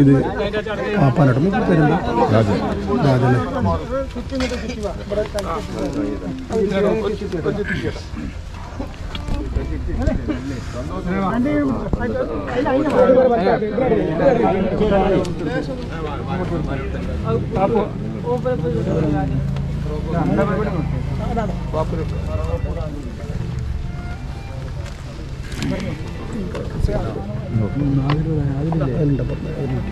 ഇത് പാപ്പാനോട്ട് മൂപ്പർ പേരെന്താ രാജൻ രാജനെ അതിന്റെ പുറത്ത് അതിലുണ്ട്.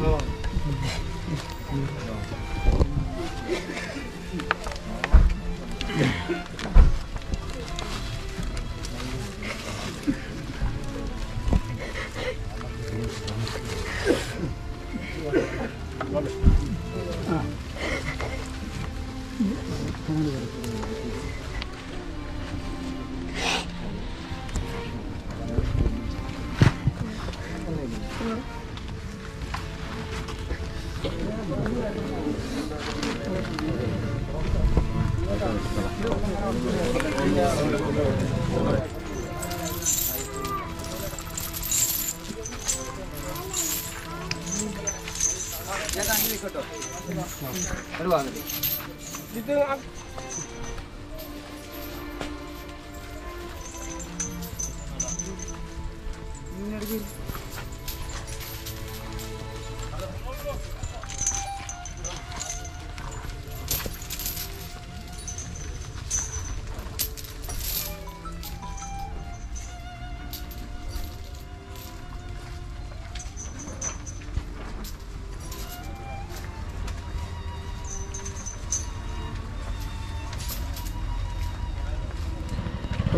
어. Jangan ini kotor. Keluar. Itu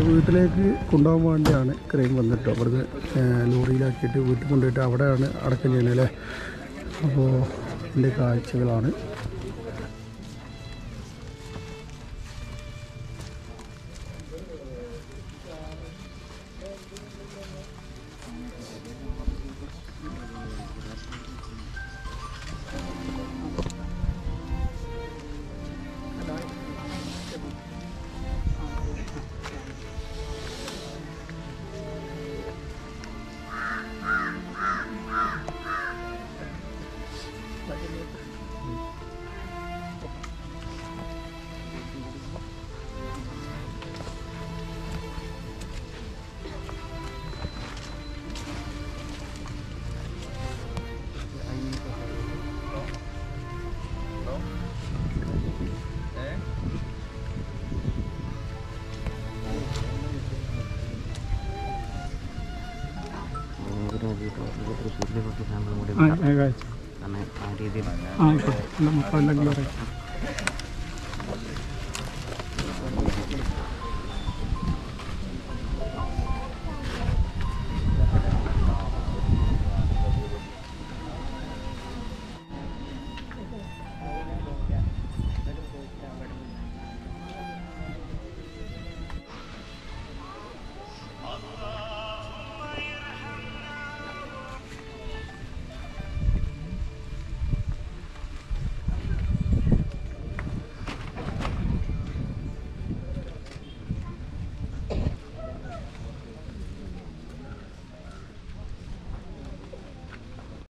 വീട്ടിലേക്ക് കൊണ്ടുപോകാൻ വേണ്ടിയാണ് ക്രെയിൻ വന്നിട്ടോ അവിടുന്ന് ലോറിയിലാക്കിയിട്ട് വീട്ടിൽ കൊണ്ടുപോയിട്ട് അവിടെയാണ് അടക്കം ചെയ്യുന്നത് അല്ലേ? അപ്പോൾ എന്റെ കാഴ്ചകളാണ്. ಆಯ್ತು ಆಯ್ತು ಹಾಂ ಆಯ್ತು ನಮ್ಮ ಅಪ್ಪ